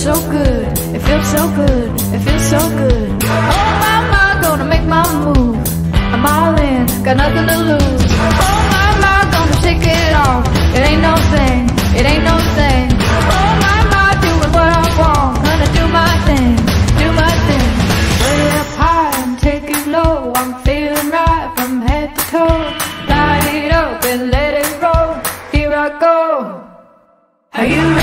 so good, it feels so good, it feels so good. Oh my my, gonna make my move. I'm all in, got nothing to lose. Oh my my, gonna take it off. It ain't no thing, it ain't no thing. Oh my my, doing what I want, gonna do my thing, do my thing. Put it up high and take it low. I'm feeling right from head to toe. Light it up and let it roll. Here I go. Are you? ready?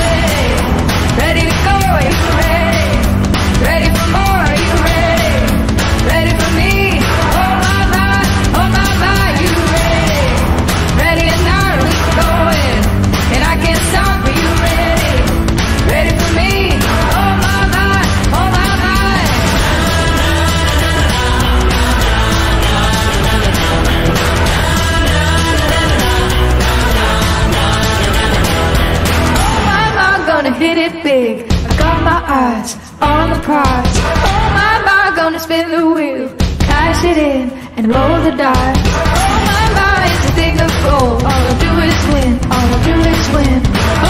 Hit it big. I got my eyes on the prize. Oh my my, gonna spin the wheel, cash it in and roll the dice. Oh my my, it's a thing of gold. All I do is win, all I do is win.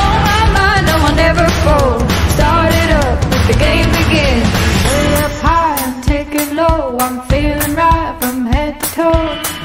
Oh my my, no one ever fold. Start it up, let the game begin. Way up high take it low. I'm feeling right from head to toe.